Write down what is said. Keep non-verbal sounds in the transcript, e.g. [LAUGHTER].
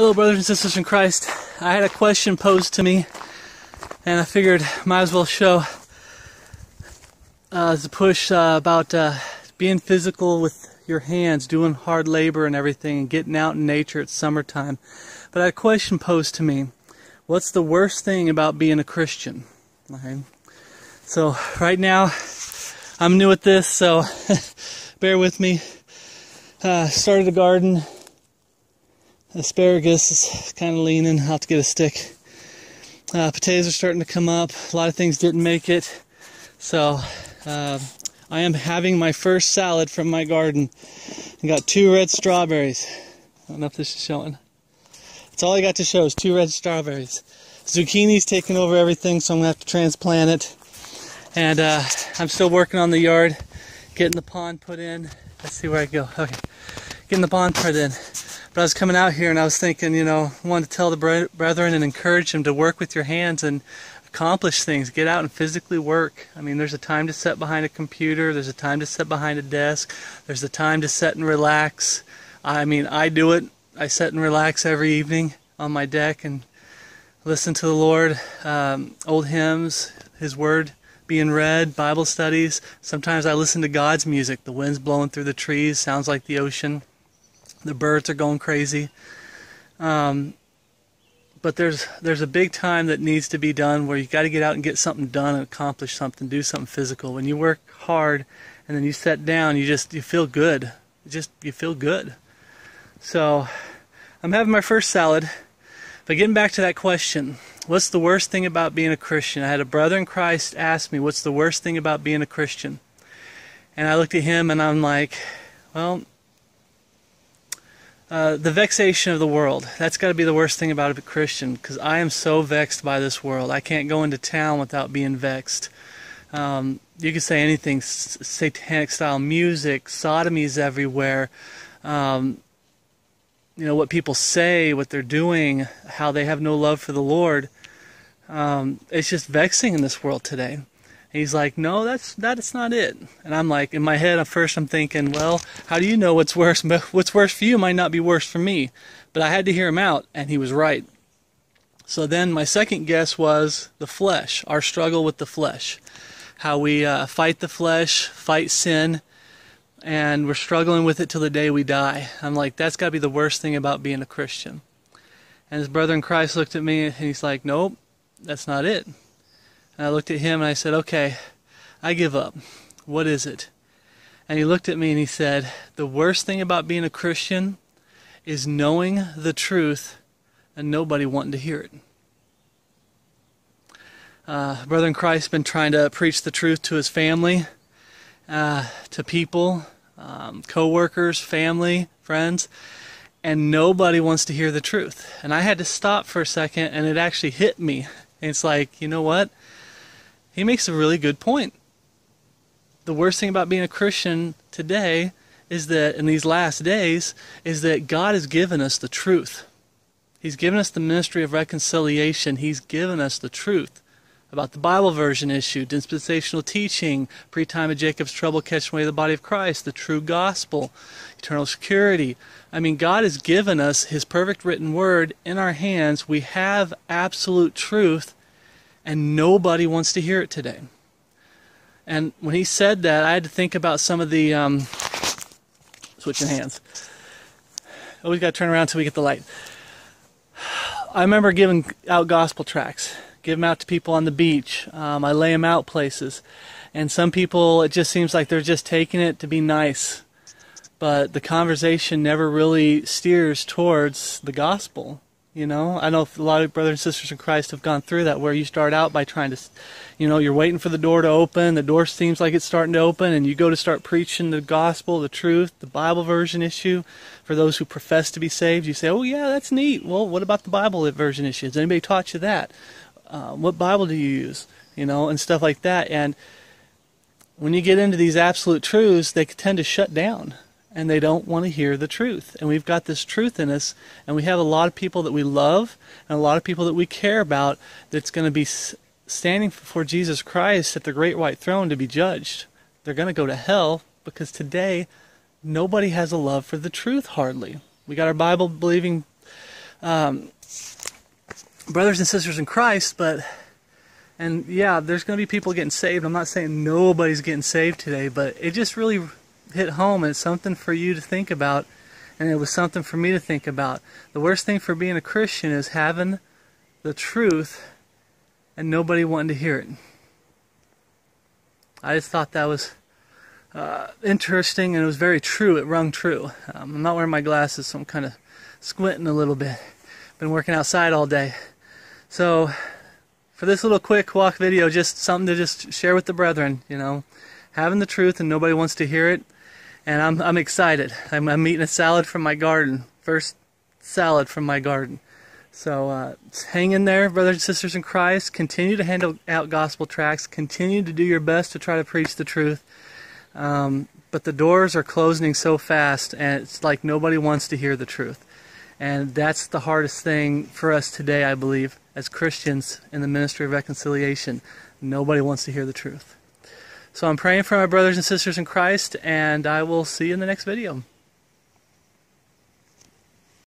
Hello, brothers and sisters in Christ. I had a question posed to me, and I figured might as well show uh, the push uh, about uh, being physical with your hands, doing hard labor and everything, and getting out in nature. It's summertime. But I had a question posed to me: What's the worst thing about being a Christian? Okay. So right now, I'm new at this, so [LAUGHS] bear with me. Uh, started a garden Asparagus is kind of leaning. I'll have to get a stick. Uh, potatoes are starting to come up. A lot of things didn't make it. So uh, I am having my first salad from my garden. I got two red strawberries. I don't know if this is showing. That's all I got to show is two red strawberries. Zucchini's taking over everything, so I'm to have to transplant it. And uh, I'm still working on the yard, getting the pond put in. Let's see where I go. Okay, getting the pond put in. But I was coming out here and I was thinking, you know, I wanted to tell the brethren and encourage them to work with your hands and accomplish things. Get out and physically work. I mean, there's a time to sit behind a computer. There's a time to sit behind a desk. There's a time to sit and relax. I mean, I do it. I sit and relax every evening on my deck and listen to the Lord. Um, old hymns, His Word being read, Bible studies. Sometimes I listen to God's music. The wind's blowing through the trees, sounds like the ocean. The birds are going crazy. Um, but there's there's a big time that needs to be done where you got to get out and get something done and accomplish something, do something physical. When you work hard and then you sit down, you just you feel good. You just you feel good. So I'm having my first salad. But getting back to that question, what's the worst thing about being a Christian? I had a brother in Christ ask me, what's the worst thing about being a Christian? And I looked at him and I'm like, well, uh, the vexation of the world. That's got to be the worst thing about a Christian because I am so vexed by this world. I can't go into town without being vexed. Um, you could say anything satanic style music, sodomies everywhere. Um, you know, what people say, what they're doing, how they have no love for the Lord. Um, it's just vexing in this world today he's like, no, that's that's not it. And I'm like, in my head, at first I'm thinking, well, how do you know what's worse? What's worse for you might not be worse for me. But I had to hear him out, and he was right. So then my second guess was the flesh, our struggle with the flesh, how we uh, fight the flesh, fight sin, and we're struggling with it till the day we die. I'm like, that's got to be the worst thing about being a Christian. And his brother in Christ looked at me and he's like, nope, that's not it. And I looked at him and I said, Okay, I give up. What is it? And he looked at me and he said, The worst thing about being a Christian is knowing the truth and nobody wanting to hear it. Uh, brother in Christ been trying to preach the truth to his family, uh, to people, um, co-workers, family, friends, and nobody wants to hear the truth. And I had to stop for a second, and it actually hit me. And it's like, you know what? He makes a really good point. The worst thing about being a Christian today is that in these last days is that God has given us the truth. He's given us the ministry of reconciliation. He's given us the truth about the Bible version issue, dispensational teaching, pre-time of Jacob's trouble catching away the body of Christ, the true gospel, eternal security. I mean, God has given us His perfect written word in our hands. We have absolute truth and nobody wants to hear it today. And when he said that, I had to think about some of the. Um, switching hands. Always got to turn around until we get the light. I remember giving out gospel tracts, give them out to people on the beach. Um, I lay them out places, and some people it just seems like they're just taking it to be nice, but the conversation never really steers towards the gospel. You know, I know a lot of brothers and sisters in Christ have gone through that where you start out by trying to, you know, you're waiting for the door to open. The door seems like it's starting to open, and you go to start preaching the gospel, the truth, the Bible version issue for those who profess to be saved. You say, oh, yeah, that's neat. Well, what about the Bible version issue? Has anybody taught you that? Uh, what Bible do you use? You know, and stuff like that. And when you get into these absolute truths, they tend to shut down and they don't want to hear the truth. And we've got this truth in us, and we have a lot of people that we love and a lot of people that we care about that's going to be standing before Jesus Christ at the great white throne to be judged. They're going to go to hell because today nobody has a love for the truth hardly. We got our Bible believing um, brothers and sisters in Christ, but and yeah, there's going to be people getting saved. I'm not saying nobody's getting saved today, but it just really hit home it's something for you to think about and it was something for me to think about. The worst thing for being a Christian is having the truth and nobody wanting to hear it. I just thought that was uh, interesting and it was very true. It rung true. Um, I'm not wearing my glasses, so I'm kind of squinting a little bit. Been working outside all day. So, for this little quick walk video, just something to just share with the brethren, you know, having the truth and nobody wants to hear it and I'm I'm excited. I'm, I'm eating a salad from my garden, first salad from my garden. So uh, hang in there, brothers and sisters in Christ. Continue to hand out gospel tracts. Continue to do your best to try to preach the truth. Um, but the doors are closing so fast, and it's like nobody wants to hear the truth. And that's the hardest thing for us today, I believe, as Christians in the ministry of reconciliation. Nobody wants to hear the truth. So I'm praying for my brothers and sisters in Christ, and I will see you in the next video.